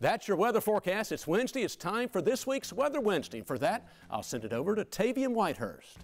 That's your weather forecast. It's Wednesday. It's time for this week's Weather Wednesday. For that, I'll send it over to Tavian Whitehurst.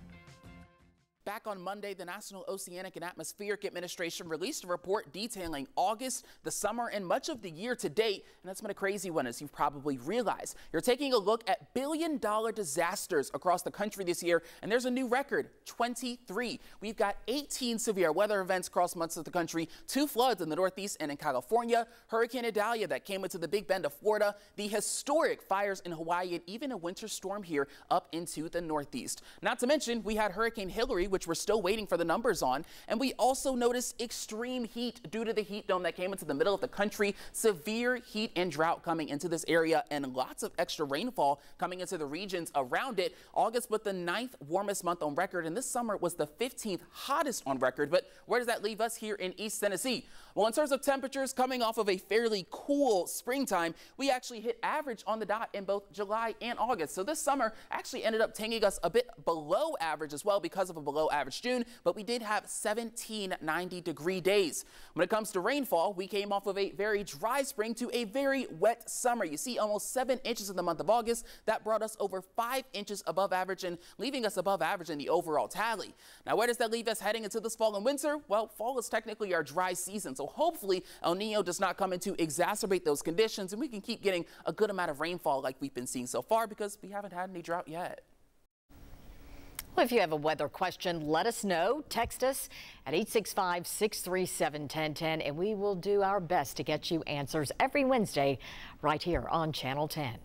Back on Monday, the National Oceanic and Atmospheric Administration released a report detailing August, the summer, and much of the year to date. And that's been a crazy one, as you've probably realized. You're taking a look at billion dollar disasters across the country this year, and there's a new record 23. We've got 18 severe weather events across much of the country, two floods in the Northeast and in California, Hurricane Idalia that came into the Big Bend of Florida, the historic fires in Hawaii, and even a winter storm here up into the Northeast. Not to mention, we had Hurricane Hilary, which we're still waiting for the numbers on. And we also noticed extreme heat due to the heat dome that came into the middle of the country. Severe heat and drought coming into this area and lots of extra rainfall coming into the regions around it. August was the ninth warmest month on record, and this summer was the 15th hottest on record. But where does that leave us here in East Tennessee? Well, in terms of temperatures coming off of a fairly cool springtime, we actually hit average on the dot in both July and August. So this summer actually ended up taking us a bit below average as well because of a below average June, but we did have 17 90 degree days. When it comes to rainfall, we came off of a very dry spring to a very wet summer. You see almost seven inches in the month of August. That brought us over five inches above average and leaving us above average in the overall tally. Now, where does that leave us heading into this fall and winter? Well, fall is technically our dry season, so hopefully El Nino does not come in to exacerbate those conditions and we can keep getting a good amount of rainfall like we've been seeing so far because we haven't had any drought yet. Well, if you have a weather question, let us know. Text us at 865 637 1010, and we will do our best to get you answers every Wednesday right here on Channel 10.